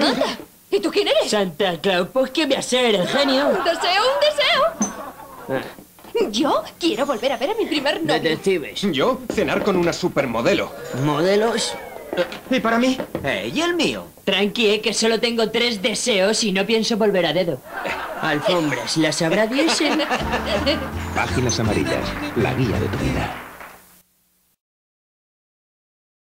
Anda. ¿Y tú quién eres? Santa Claus, pues ¿qué voy a hacer, el genio? Un deseo, un deseo. Yo quiero volver a ver a mi primer novio. Detectives. Yo, cenar con una supermodelo. ¿Modelos? ¿Y para mí? Eh, ¿Y el mío? Tranqui, eh, que solo tengo tres deseos y no pienso volver a dedo. Alfombras, ¿las habrá diésel? Páginas amarillas, la guía de tu vida.